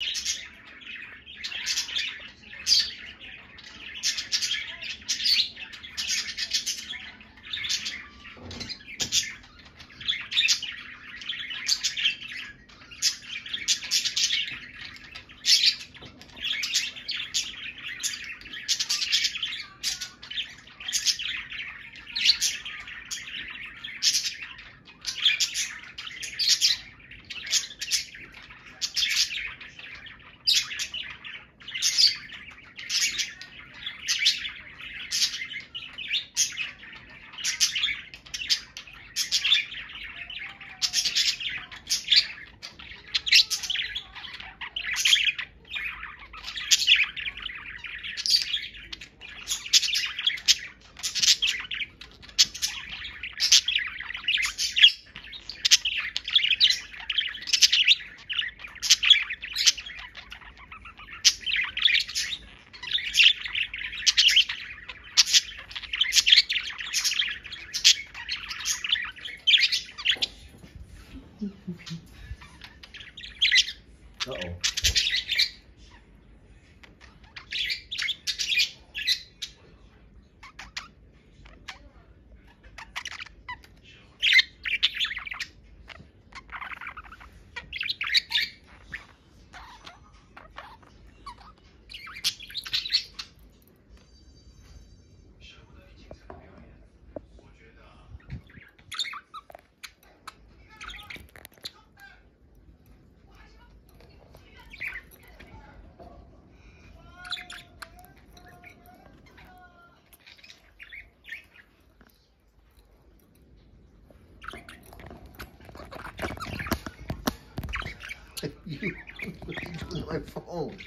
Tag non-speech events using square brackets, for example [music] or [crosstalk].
You, what [laughs] you doing my phone?